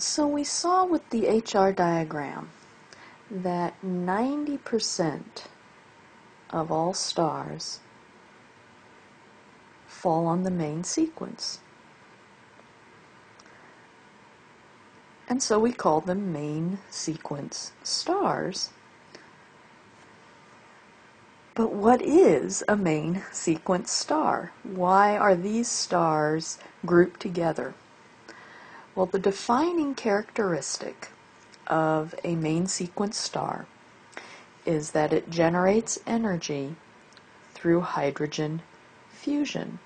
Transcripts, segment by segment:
So we saw with the HR diagram that 90% of all stars fall on the main sequence. And so we call them main sequence stars. But what is a main sequence star? Why are these stars grouped together? Well, the defining characteristic of a main sequence star is that it generates energy through hydrogen fusion.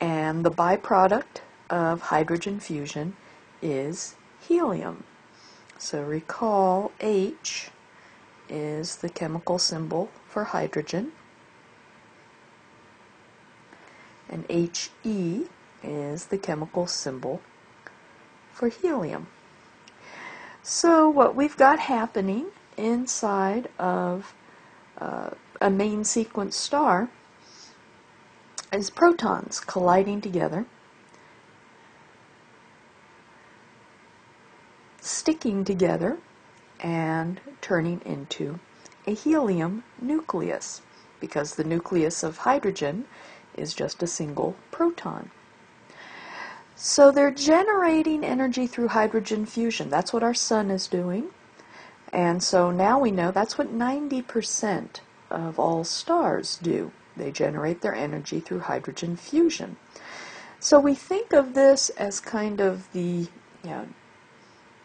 And the byproduct of hydrogen fusion is helium. So recall H is the chemical symbol for hydrogen and He is the chemical symbol for helium. So what we've got happening inside of uh, a main sequence star is protons colliding together, sticking together, and turning into a helium nucleus because the nucleus of hydrogen is just a single proton. So they're generating energy through hydrogen fusion. That's what our sun is doing. And so now we know that's what 90% of all stars do. They generate their energy through hydrogen fusion. So we think of this as kind of the you know,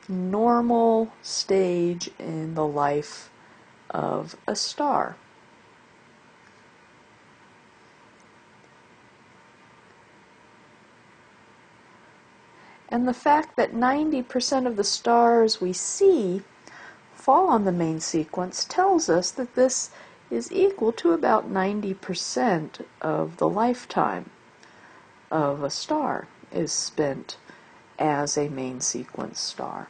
normal stage in the life of a star. And the fact that 90% of the stars we see fall on the main sequence tells us that this is equal to about 90% of the lifetime of a star is spent as a main sequence star.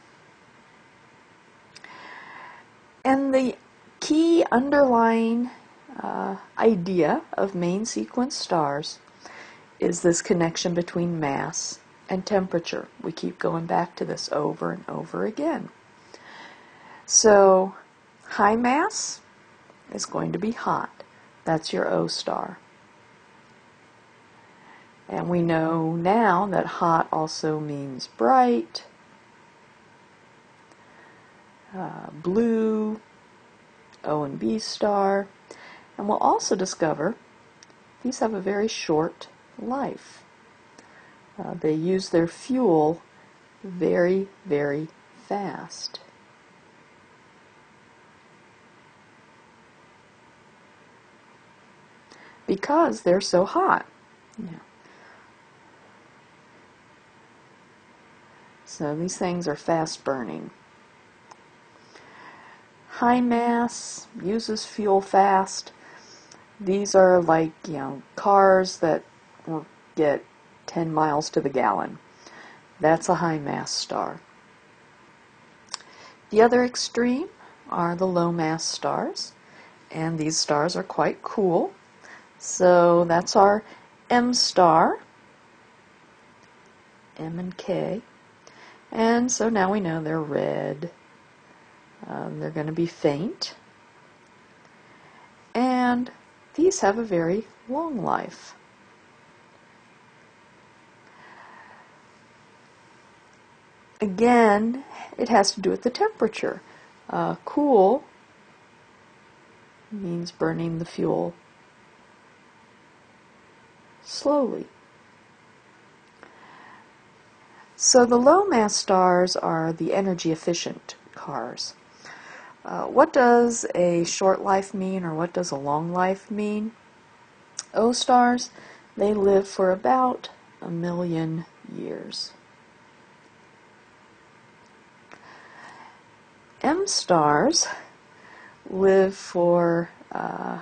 And the key underlying uh, idea of main sequence stars is this connection between mass and temperature. We keep going back to this over and over again. So, high mass is going to be hot. That's your O star. And we know now that hot also means bright, uh, blue, O and B star. And we'll also discover these have a very short life. Uh, they use their fuel very, very fast. Because they're so hot. Yeah. So these things are fast burning. High mass uses fuel fast. These are like, you know, cars that get 10 miles to the gallon. That's a high mass star. The other extreme are the low mass stars, and these stars are quite cool. So that's our M star, M and K. And so now we know they're red. Um, they're going to be faint. And these have a very long life. Again, it has to do with the temperature. Uh, cool means burning the fuel slowly. So the low mass stars are the energy efficient cars. Uh, what does a short life mean or what does a long life mean? O stars, they live for about a million years. M stars live for uh,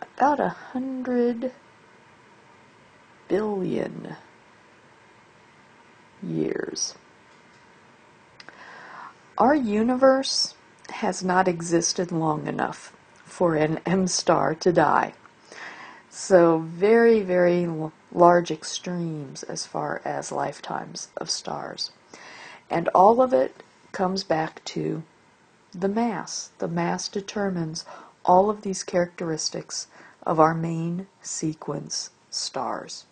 about a hundred billion years. Our universe has not existed long enough for an M star to die. So, very, very large extremes as far as lifetimes of stars. And all of it comes back to the mass. The mass determines all of these characteristics of our main sequence stars.